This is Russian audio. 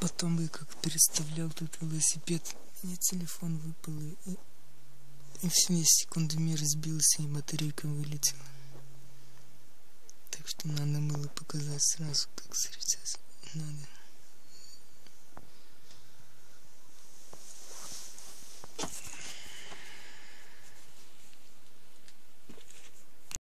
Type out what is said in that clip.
Потом я как переставлял этот велосипед, мне телефон выпал и, и в 7 секундомер сбился и батарейка вылетела. Так что надо было показать сразу, как срезать надо.